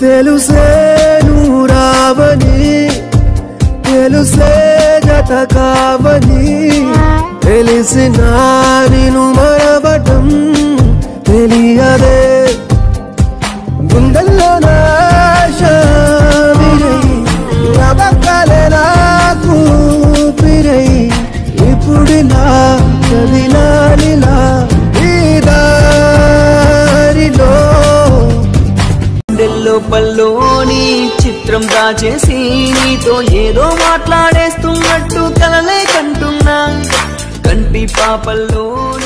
తెలుసే నువ్వు రావని తెలుసే జత కావని తెలిసిన నేను మరవటం తెలియదే. గుండెల్లోనా గుండెల్లో పల్లోని చిత్రం దాచేసి నీతో ఏదో మాట్లాడేస్తున్నట్టు కలలే కంటున్నా. కంటి పాపల్లోని